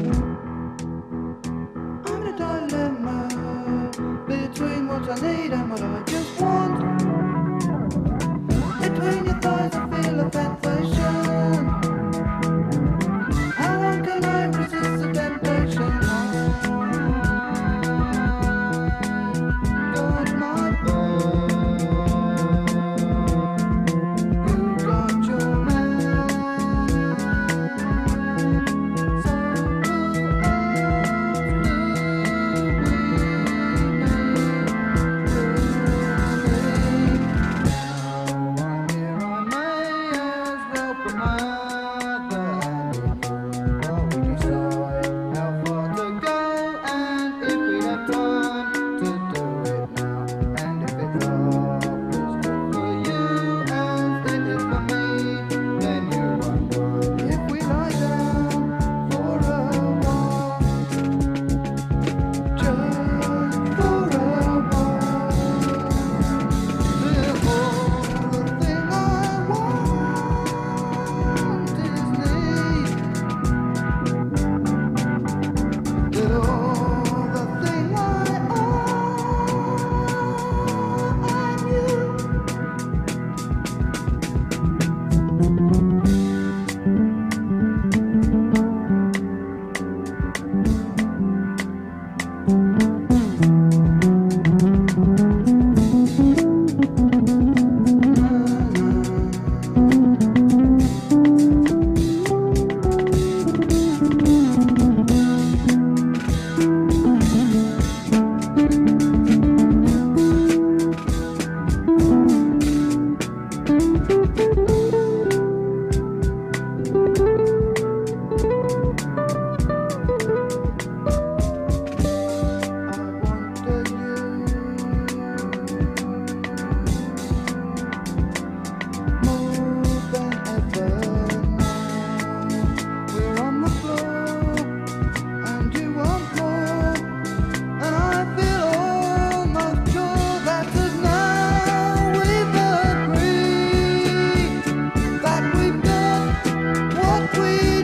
I'm in a dilemma between what I need. little we